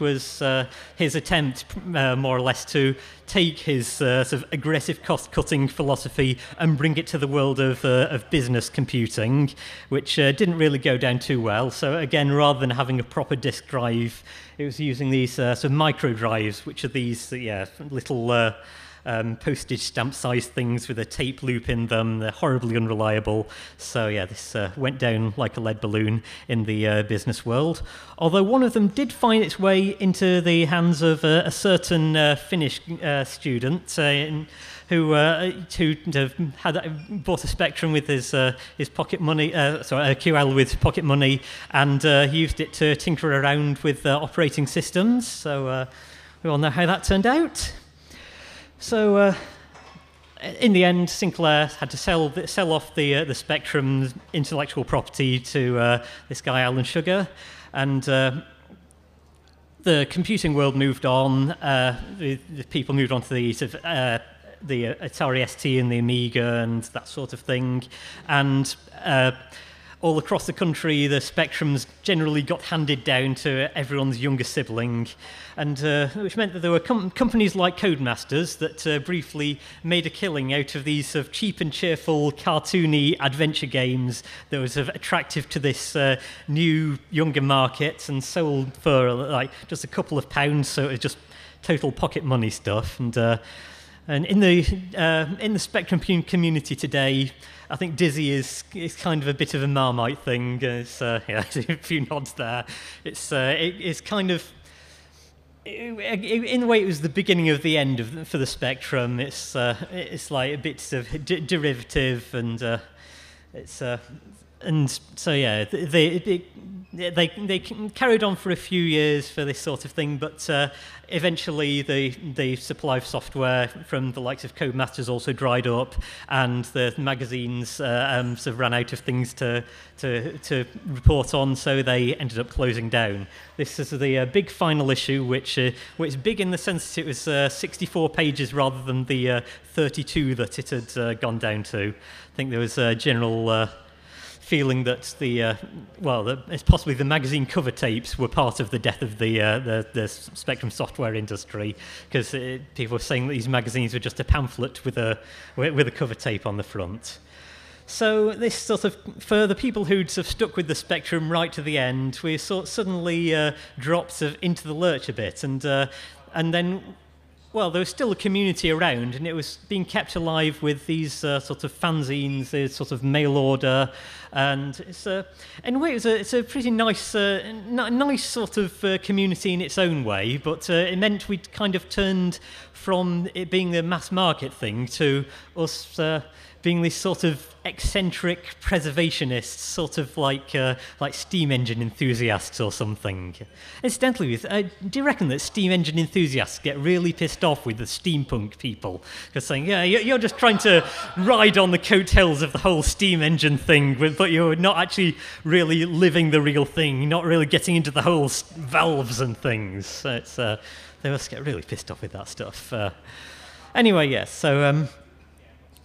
was uh, his attempt, uh, more or less, to take his uh, sort of aggressive cost-cutting philosophy and bring it to the world of, uh, of business computing, which uh, didn't really go down too well. So again, rather than having a proper disk drive, it was using these uh, sort of micro drives, which are these yeah little um, postage stamp sized things with a tape loop in them. They're horribly unreliable. So, yeah, this uh, went down like a lead balloon in the uh, business world. Although one of them did find its way into the hands of a certain uh, Finnish uh, student. Uh, in, who uh, who had bought a Spectrum with his uh, his pocket money, uh, sorry, a QL with pocket money, and uh, used it to tinker around with uh, operating systems. So uh, we all know how that turned out. So, uh, in the end, Sinclair had to sell sell off the uh, the Spectrum intellectual property to uh, this guy Alan Sugar, and uh, the computing world moved on. Uh, the, the, people moved on to the uh, the Atari ST and the Amiga and that sort of thing, and all across the country, the spectrums generally got handed down to everyone's younger sibling, and uh, which meant that there were com- companies like Codemasters that uh, briefly made a killing out of these sort of cheap and cheerful, cartoony adventure games that was sort of attractive to this uh, new younger market and sold for like just a couple of pounds, so it was just total pocket money stuff. And uh, and in the uh, in the Spectrum community today, I think Dizzy is is kind of a bit of a Marmite thing. It's, uh, yeah, a few nods there. It's uh, it, it's kind of in a way, it was the beginning of the end of, for the Spectrum. It's uh, it's like a bit of derivative, and uh, it's uh, and so yeah, they, they they carried on for a few years for this sort of thing, but uh, eventually the the supply of software from the likes of Codemasters also dried up, and the magazines uh, um, sort of ran out of things to to to report on, so they ended up closing down. This is the uh, big final issue, which uh, is big in the sense that it was uh, 64 pages rather than the uh, 32 that it had gone down to. I think there was a general feeling that the uh, well, the, it's possibly the magazine cover tapes were part of the death of the uh, the, the, Spectrum software industry because people were saying that these magazines were just a pamphlet with a with a cover tape on the front. So this sort of for the people who'd sort of stuck with the Spectrum right to the end, we sort suddenly uh, dropped into the lurch a bit, and uh, and then well, there was still a community around, and it was being kept alive with these uh, sort of fanzines, this sort of mail order, and it's a, in a way, a, it's a pretty nice, uh, n- nice sort of uh, community in its own way. But uh, it meant we'd kind of turned from it being the mass market thing to us uh, being this sort of eccentric preservationists, sort of like uh, like steam engine enthusiasts or something. Incidentally, uh, do you reckon that steam engine enthusiasts get really pissed off with the steampunk people? Because saying, yeah, you're just trying to ride on the coattails of the whole steam engine thing, but you're not actually really living the real thing. Not really getting into the whole valves and things. it's, uh, they must get really pissed off with that stuff. Uh, anyway, yes, so. Um,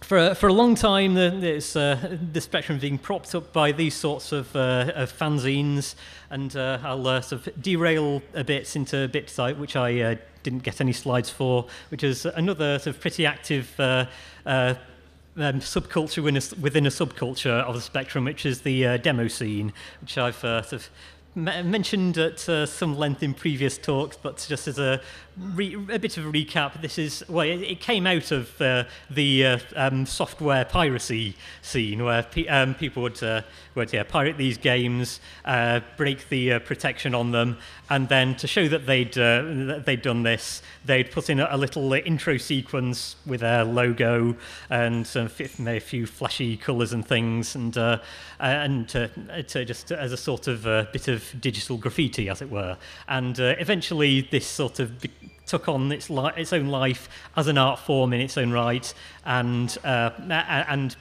for a, for a long time, the, uh, the being propped up by these sorts of, uh, of fanzines, and uh, I'll uh, sort of derail a bit into BitSite, which I uh, didn't get any slides for, which is another sort of pretty active uh, um, subculture within a, within a, subculture of the spectrum, which is the demo scene, which I've sort of mentioned at uh, some length in previous talks, but just as a, a bit of a recap, this is well, it, it came out of uh, the uh, um, software piracy scene where pe- um, people would uh, would yeah, pirate these games, uh, break the uh, protection on them, and then to show that they'd that they'd done this, they'd put in a, a little intro sequence with a logo and some, a few flashy colours and things, and and to, to just as a sort of bit of digital graffiti, as it were. And uh, eventually, this sort of took on its, li- its own life as an art form in its own right, and uh, and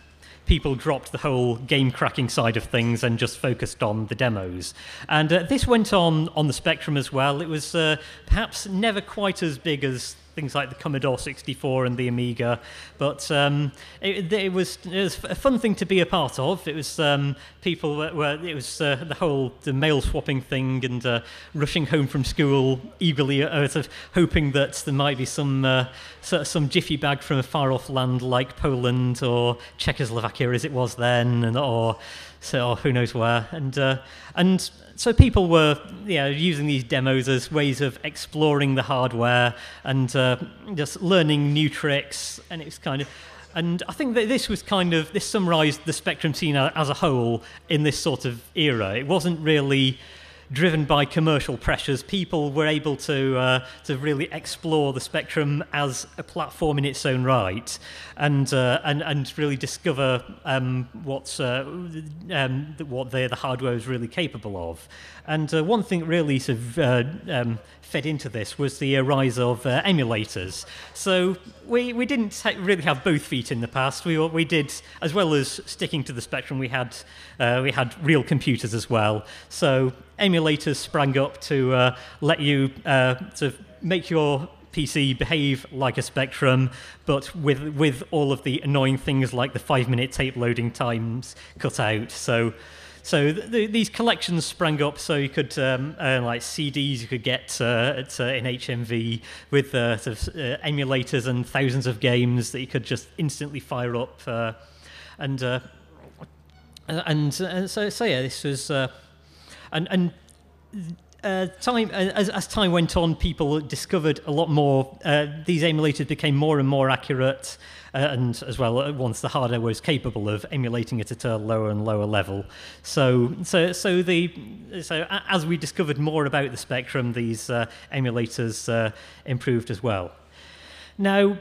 people dropped the whole game cracking side of things and just focused on the demos. And uh, this went on on the Spectrum as well. It was uh, perhaps never quite as big as things like the Commodore 64 and the Amiga. But um, it, it, was, it was a fun thing to be a part of. It was um, people were, were, it was uh, the whole the mail swapping thing and uh, rushing home from school eagerly, uh, sort of hoping that there might be some uh, sort of some jiffy bag from a far off land like Poland or Czechoslovakia as it was then, and, or so or who knows where. And uh, and so people were you know, using these demos as ways of exploring the hardware and uh, just learning new tricks, and it's kind of. And I think that this was kind of this summarised the Spectrum scene as a whole in this sort of era. It wasn't really driven by commercial pressures, people were able to uh, to really explore the spectrum as a platform in its own right, and uh, and and really discover um, what's uh, um, what the the hardware is really capable of. And uh, one thing really sort of uh, um, fed into this was the rise of uh, emulators. So we, we didn't really have both feet in the past. We, we did, as well as sticking to the spectrum, we had, we had real computers as well. So emulators sprang up to uh, let you uh, to make your PC behave like a Spectrum, but with with all of the annoying things like the five minute tape loading times cut out. So so th- these collections sprang up so you could um, like CDs you could get uh, at, uh, in HMV with uh, sort of, uh, emulators and thousands of games that you could just instantly fire up. Uh, and uh, and so, so yeah, this was and and. Uh, time as, as, time went on, people discovered a lot more. Uh, these emulators became more and more accurate, uh, and as well, uh, once the hardware was capable of emulating it at a lower and lower level. So, so, so the so as we discovered more about the spectrum, these uh, emulators uh, improved as well. Now,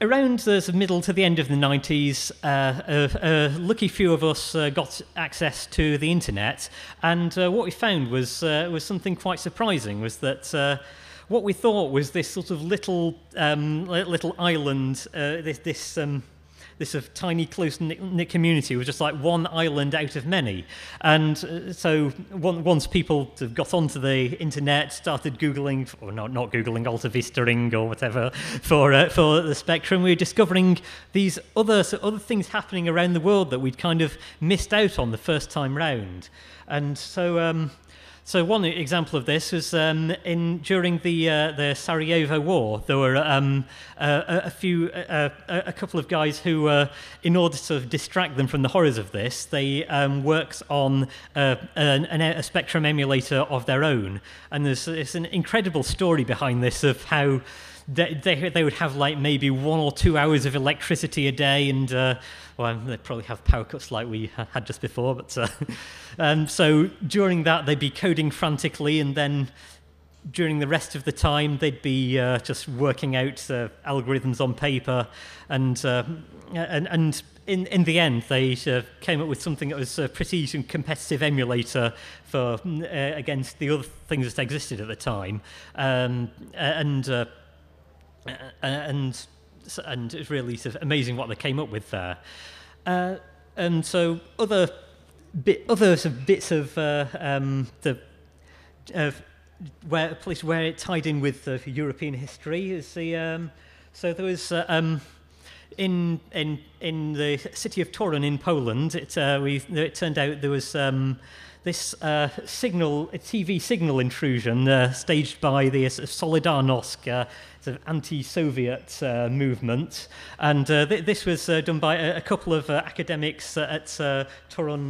around the middle to the end of the 90s, uh, a, a, lucky few of us uh, got access to the internet, and uh, what we found was was something quite surprising. Was that what we thought was this sort of little um, little island, uh, this this um, this of tiny close knit community was just like one island out of many. And uh, so once people got onto the internet, started googling or not not googling Alta Vistering or whatever for uh, for the spectrum, we were discovering these other so other things happening around the world that we'd kind of missed out on the first time round. And so. Um, so one example of this was um, in during the uh, the Sarajevo War. There were um, a, a, few, a, a, couple of guys who, uh, in order to distract them from the horrors of this, they um, worked on uh, an, a Spectrum emulator of their own. And there's, there's an incredible story behind this of how they, they, they would have like maybe one or two hours of electricity a day and uh, well they probably have power cuts like we had just before but uh, um, so during that they'd be coding frantically and then during the rest of the time they'd be uh, just working out uh, algorithms on paper and uh, and, and in, in the end, they uh, came up with something that was a pretty competitive emulator for against the other things that existed at the time, um, and and and it's really sort of amazing what they came up with there. Uh, and so other bit other sort of bits of uh, um, the of where place where it tied in with the European history is the um, so there was uh, um, in in in the city of Torun in Poland. It uh, we it turned out there was. Um, this uh, signal, TV signal intrusion uh, staged by the uh, Solidarnosc, uh, sort of anti-Soviet uh, movement, and uh, th- this was uh, done by a, a couple of uh, academics uh, at uh,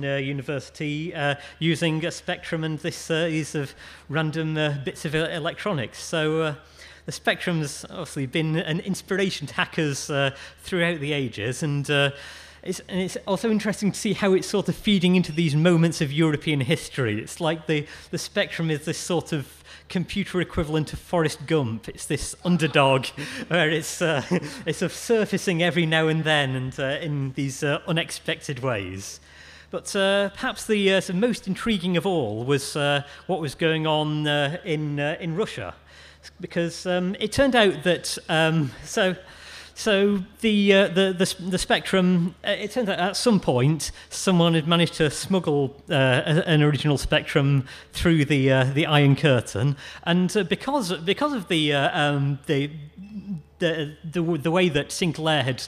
uh, University uh, using a spectrum and this uh, of random uh, bits of electronics. So. Uh, the spectrum's obviously been an inspiration to hackers uh, throughout the ages, and uh, it's, and it's also interesting to see how it's sort of feeding into these moments of European history. It's like the, the spectrum is this sort of computer equivalent of Forrest Gump. It's this underdog where it's, uh, it's sort of surfacing every now and then and uh, in these uh, unexpected ways. But uh, perhaps the uh, most intriguing of all was uh, what was going on in, in Russia. Because um, it turned out that, um, so so the, uh, the, the the spectrum. Uh, it turns out at some point someone had managed to smuggle uh, an original spectrum through the uh, the Iron Curtain, and uh, because because of the um, the, the the the way that Sinclair had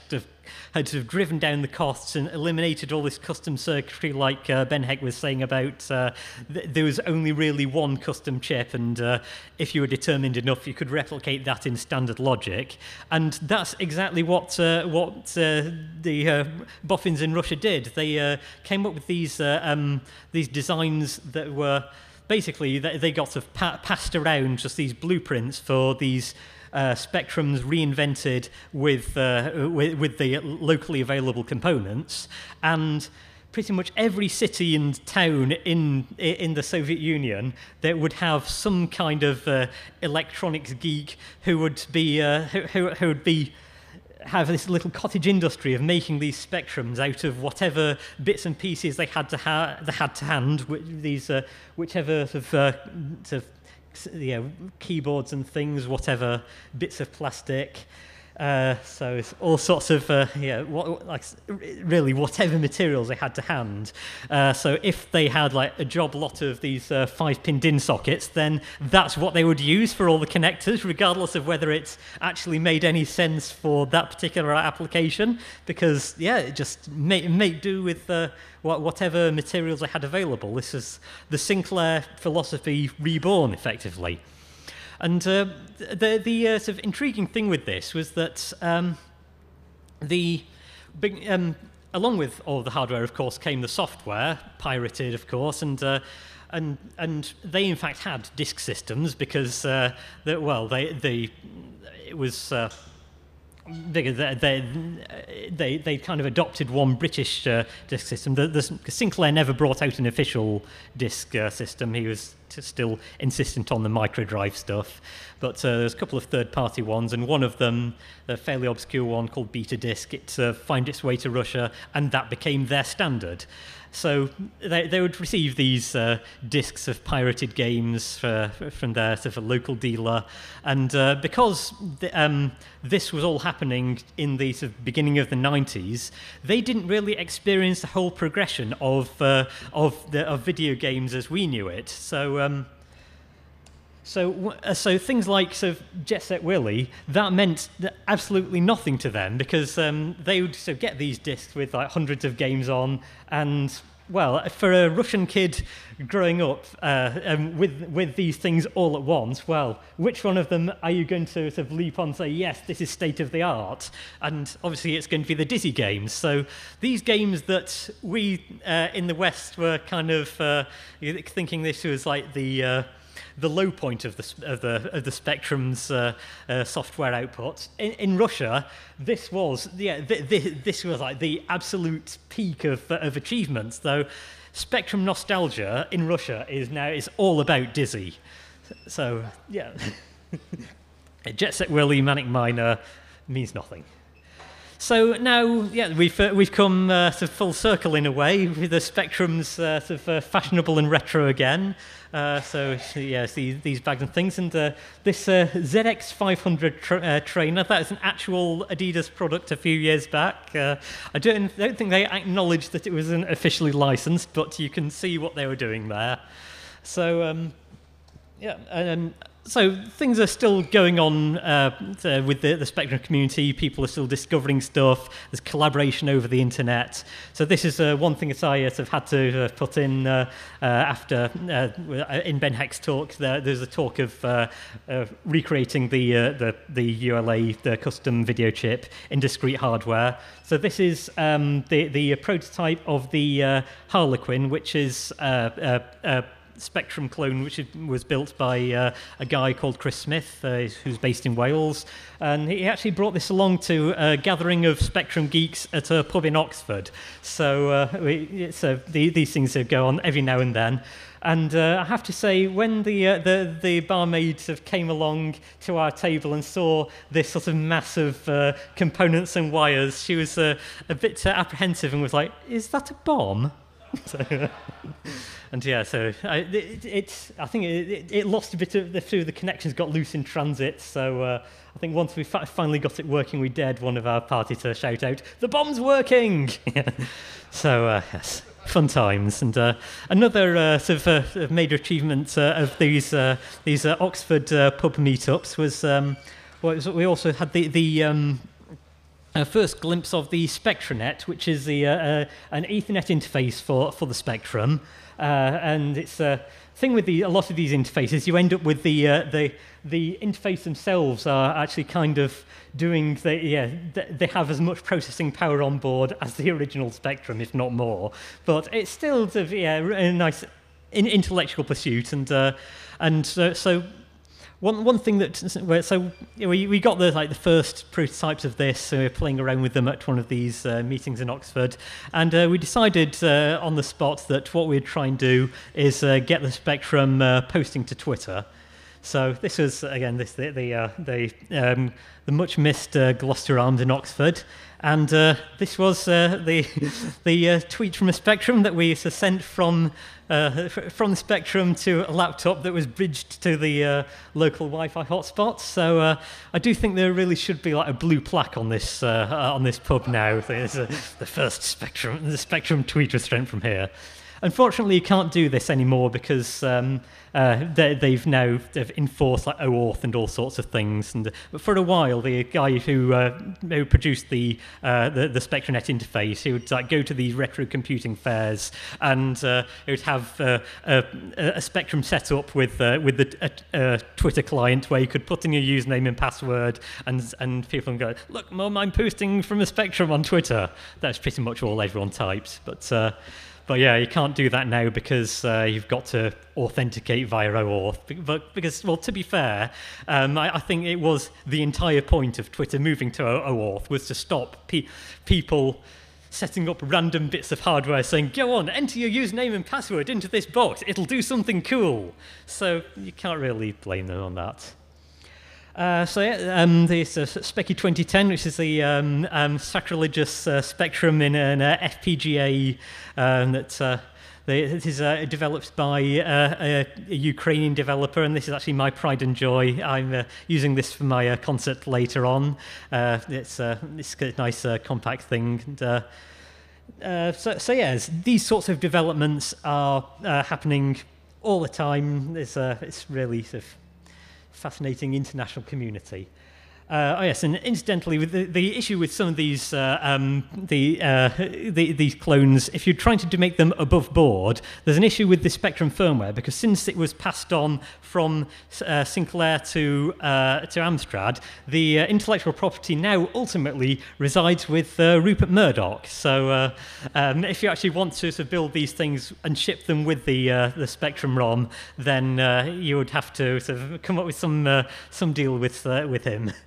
had sort of driven down the costs and eliminated all this custom circuitry, like uh, Ben Heck was saying about uh, th- there was only really one custom chip, and uh, if you were determined enough, you could replicate that in standard logic. And that's exactly what uh, what uh, the uh, boffins in Russia did. They came up with these um, these designs that were basically they got of pa- passed around just these blueprints for these uh, spectrums reinvented with, uh, with, with the locally available components, and pretty much every city and town in in the Soviet Union that would have some kind of uh, electronics geek who would be uh, who, who would be have this little cottage industry of making these spectrums out of whatever bits and pieces they had to ha- they had to hand these uh, whichever sort of, uh, sort of you know, keyboards and things, whatever bits of plastic. Uh, so it's all sorts of uh, yeah, what, like really whatever materials they had to hand. Uh, so if they had like a job lot of these uh, five-pin DIN sockets, then that's what they would use for all the connectors, regardless of whether it's actually made any sense for that particular application. Because yeah, it just make, make do with uh, whatever materials they had available. This is the Sinclair philosophy reborn, effectively. And uh, the, the uh, sort of intriguing thing with this was that um, the big, um, along with all the hardware, of course, came the software, pirated, of course, and uh, and and they in fact had disk systems because uh, they, well, they they it was. Uh, because they, they, they kind of adopted one British uh, disk system. The, the, Sinclair never brought out an official disk uh, system. He was still insistent on the microdrive stuff. But uh, there's a couple of third-party ones, and one of them, a fairly obscure one called Beta Disc, it uh, found its way to Russia, and that became their standard. So they, they would receive these uh, discs of pirated games for, from their sort of local dealer. And uh, because the, um, this was all happening in the sort of beginning of the 90s, they didn't really experience the whole progression of, uh, of, the, of video games as we knew it. So um, so, uh, so things like so Jet Set Willy, that meant absolutely nothing to them because um, they would so get these discs with like hundreds of games on, and well, for a Russian kid growing up uh, um, with with these things all at once, well, which one of them are you going to sort of leap on and say yes, this is state of the art? And obviously, it's going to be the Dizzy games. So these games that we uh, in the West were kind of uh, thinking this was like the uh, the low point of the, of the, of the Spectrum's uh, uh, software output. In, in, Russia, this was, yeah, th- th- this was like the absolute peak of, of achievements, though Spectrum nostalgia in Russia is now is all about Dizzy. So, yeah. Jet Set Willy, Manic Miner means nothing. So now, yeah, we've uh, we've come uh, sort of full circle in a way with the Spectrum's uh, sort of uh, fashionable and retro again. Uh, so yeah, see these bags and things, and uh, this uh, ZX500 tra- uh, trainer that is an actual Adidas product a few years back. Uh, I don't don't think they acknowledged that it was an officially licensed, but you can see what they were doing there. So um, yeah, and so things are still going on uh, with the, the Spectrum community. People are still discovering stuff. There's collaboration over the internet. So this is uh, one thing that I uh, have had to uh, put in uh, uh, after in Ben Heck's talk. There, there's a talk of recreating the, the the ULA, the custom video chip in discrete hardware. So this is um, the the prototype of the Harlequin, which is Spectrum clone, which was built by uh, a guy called Chris Smith, uh, who's based in Wales. And he actually brought this along to a gathering of Spectrum geeks at a pub in Oxford. So, uh, we, so the, these things go on every now and then. And uh, I have to say, when the, uh, the, the barmaids have came along to our table and saw this sort of massive uh, components and wires, she was uh, a bit uh, apprehensive and was like, Is that a bomb? so, and yeah, so I, it, it's I think it, it, it, lost a bit of the through the connections got loose in transit. So uh, I think once we fi- finally got it working, we dared one of our party to shout out, "The bomb's working!" so uh, yes, fun times. And uh, another uh, sort of uh, major achievement uh, of these these Oxford pub meetups was. Um, well, we also had the the um, uh, first glimpse of the SpectraNet, which is the, uh, uh, an Ethernet interface for, for the Spectrum. Uh, and it's a thing with the, a lot of these interfaces, you end up with the, uh, the, the interface themselves are actually kind of doing, the, yeah, they have as much processing power on board as the original Spectrum, if not more. But it's still yeah, a nice intellectual pursuit. And, uh, and so one, one thing that so we, we got the like the first prototypes of this so we were playing around with them at one of these uh, meetings in Oxford. And uh, we decided uh, on the spot that what we'd try and do is uh, get the spectrum uh, posting to Twitter. So this was again this the the, uh, the, um, the much missed Gloucester Arms in Oxford. And this was the the tweet from a spectrum that we sent from uh, from the Spectrum to a laptop that was bridged to the uh, local Wi-Fi hotspot. So uh, I do think there really should be like a blue plaque on this uh, on this pub now. It's the first Spectrum the Spectrum tweet sent from here. Unfortunately, you can't do this anymore because um, uh, they, have now they've enforced like OAuth and all sorts of things. And but for a while, the guy who uh, who produced the, uh, the the SpectraNet interface, he would like go to these retro computing fairs and uh, he would have uh, a, a, Spectrum set up with uh, with the a, Twitter client where you could put in your username and password, and and people can go, look, mum, I'm posting from a Spectrum on Twitter. That's pretty much all everyone types, but. But yeah, you can't do that now because uh, you've got to authenticate via OAuth. But because, well, to be fair, um, I, I, think it was the entire point of Twitter moving to OAuth was to stop pe- people setting up random bits of hardware saying, go on, enter your username and password into this box, it'll do something cool. So you can't really blame them on that. Uh, so yeah, um, this uh, Speccy 2010, which is the um, um, sacrilegious uh, spectrum in an uh, FPGA um, that uh, this is uh, developed by a, a, Ukrainian developer, and this is actually my pride and joy. I'm using this for my concert later on. it's, it's a nice compact thing. And, uh, so, so yes, these sorts of developments are uh, happening all the time. It's, uh, it's really sort of fascinating international community. Uh, oh yes, and incidentally, with the, the issue with some of these uh, um, the, uh, the, these clones, if you're trying to make them above board, there's an issue with the Spectrum firmware because since it was passed on from uh, Sinclair to uh, to Amstrad, the uh, intellectual property now ultimately resides with Rupert Murdoch. So um, if you actually want to, to build these things and ship them with the the Spectrum ROM, then you would have to sort of come up with some some deal with with him.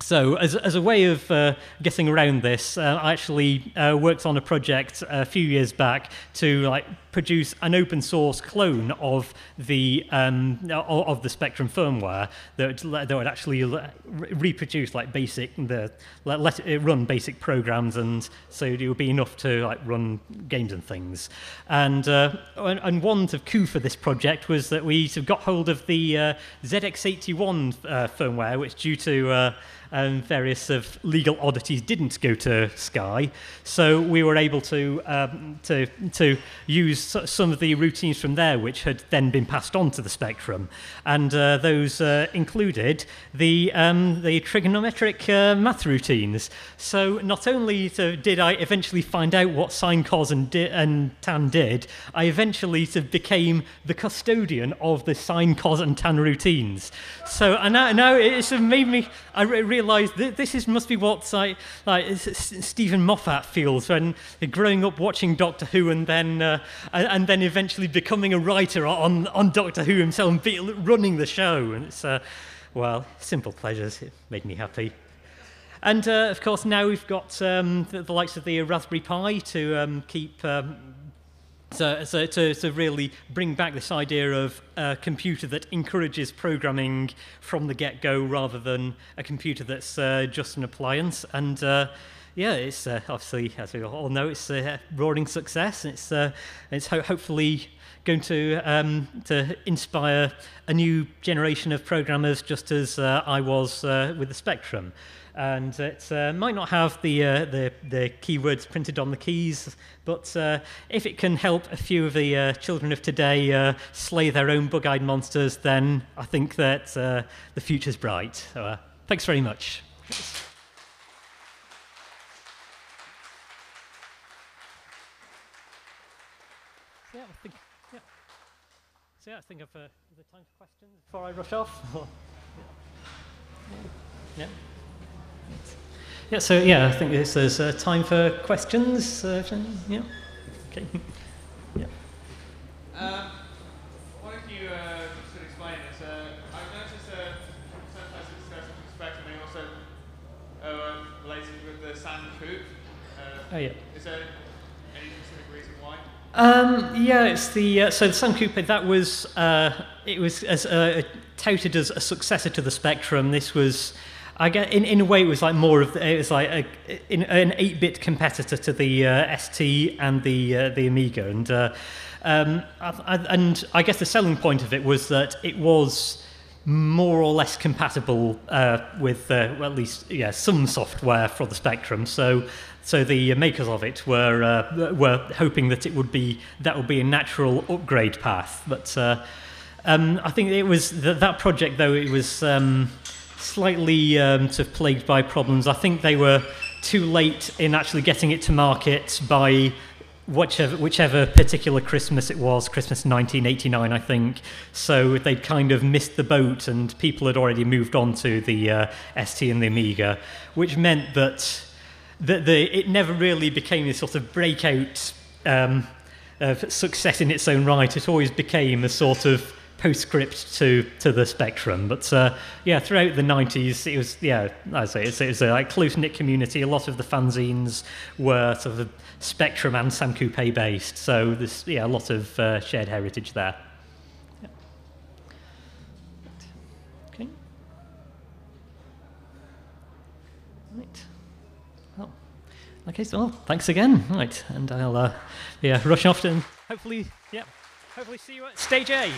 So, as, as a way of uh, getting around this, uh, I actually uh, worked on a project a few years back to like produce an open source clone of the um, of the Spectrum firmware that that would actually reproduce like basic the let it run basic programs, and so it would be enough to like run games and things. And uh, and one of coup for this project was that we sort of got hold of the uh, ZX81 uh, firmware, which due to and various of legal oddities didn't go to Sky. So we were able to um, to to use some of the routines from there, which had then been passed on to the Spectrum, and uh, those uh, included the um, the trigonometric uh, math routines. So not only did I eventually find out what sine, cos, and, di- and tan did, I eventually became the custodian of the sine, cos, and tan routines. So and now, now it's made me. I re- realised that this is, must be what like, like Steven Moffat feels when growing up watching Doctor Who and then uh, and then eventually becoming a writer on, on Doctor Who himself and be, running the show. And it's uh, well, simple pleasures. It made me happy. And uh, of course, now we've got um, the, the, likes of the Raspberry Pi to um, keep um, so, so to, to really bring back this idea of a computer that encourages programming from the get-go rather than a computer that's uh, just an appliance. And uh, yeah, it's uh, obviously, as we all know, it's a roaring success. It's, uh, it's ho- hopefully going to, um, to inspire a new generation of programmers, just as uh, I was uh, with the Spectrum. And it uh, might not have the, uh, the, the keywords printed on the keys, but if it can help a few of the children of today slay their own bug-eyed monsters, then I think that the future's bright. So, thanks very much. yeah, I think, yeah. So yeah, I think I've, uh, there time for questions before I rush off? yeah. Yeah, so yeah, I think there's uh, time for questions. Uh, yeah. Okay. yeah. Um, why don't you uh, just explain this? Uh, I've noticed uh, sometimes discussed with Spectrum, they also uh, related with the Coupe. Uh, oh yeah. Is there any specific reason why? Um, yeah, it's the uh, so the Sam Coupe that was uh, it was as uh, touted as a successor to the Spectrum. This was, I get in, in a way, it was like more of it was like a, in, an eight-bit competitor to the uh, ST and the uh, the Amiga, and uh, um, I, I, and I guess the selling point of it was that it was more or less compatible uh, with uh, well, at least yeah some software for the Spectrum. So so the makers of it were uh, were hoping that it would be that would be a natural upgrade path. But um, I think it was th- that project though it was um, slightly um, sort of plagued by problems. I think they were too late in actually getting it to market by whichever, whichever particular Christmas it was, Christmas 1989, I think. So they'd kind of missed the boat, and people had already moved on to the uh, ST and the Amiga, which meant that the, the, it never really became this sort of breakout um, of success in its own right. It always became a sort of postscript to, to the spectrum. But uh, yeah, throughout the 90s, it was, yeah, I say, it was a like, close knit community. A lot of the fanzines were sort of spectrum and Sam Coupe based. So there's, yeah, a lot of uh, shared heritage there. Okay. Right. Okay, so well, thanks again. Right, and I'll uh, yeah rush off and hopefully yeah hopefully see you at stage A.